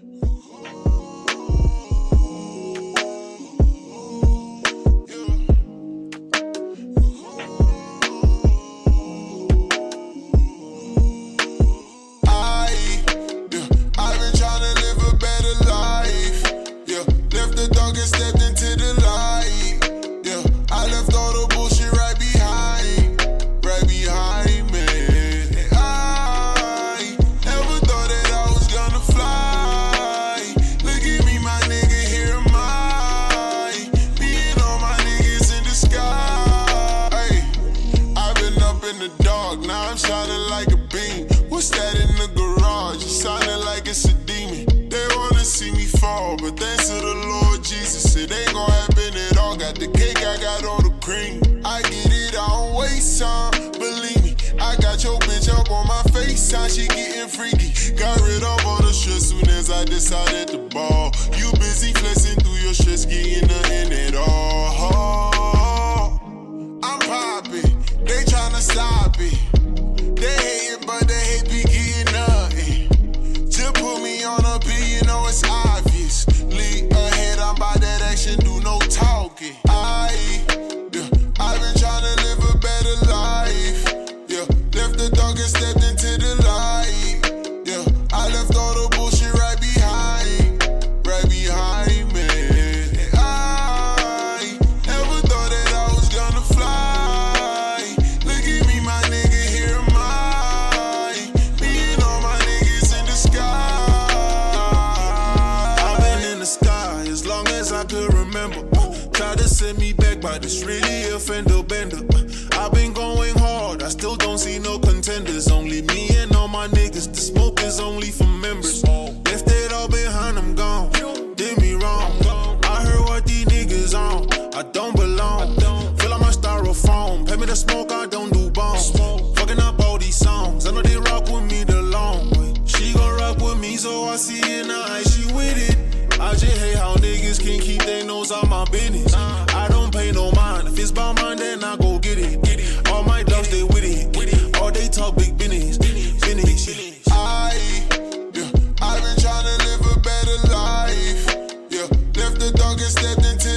Ooh. It's a demon. They wanna see me fall, but thanks to the Lord Jesus, it ain't gonna happen at all. Got the cake, I got all the cream. I get it, I don't waste time. Believe me, I got your bitch up on my FaceTime, she getting freaky. Got rid of all the stress soon as I decided to ball. You busy flexing could remember. Uh, Try to send me back, but it's really a fender bender. Uh, I've been going hard, I still don't see no contenders. Only me and all my niggas. The smoke is only for members. Left it all behind, I'm gone. Did me wrong. I heard what these niggas on. I don't belong. Feel like my styrofoam. Pay me the smoke, I don't do bombs. Fucking up all these songs. I know they rock with me the long way. She gon' rock with me, so I see in her eyes she with it. I just hate how niggas can keep It's about mine, then I go get it. All my dogs, they with it. All they talk big business. Business. I, yeah, I've been trying to live a better life. Yeah, left the dark and stepped into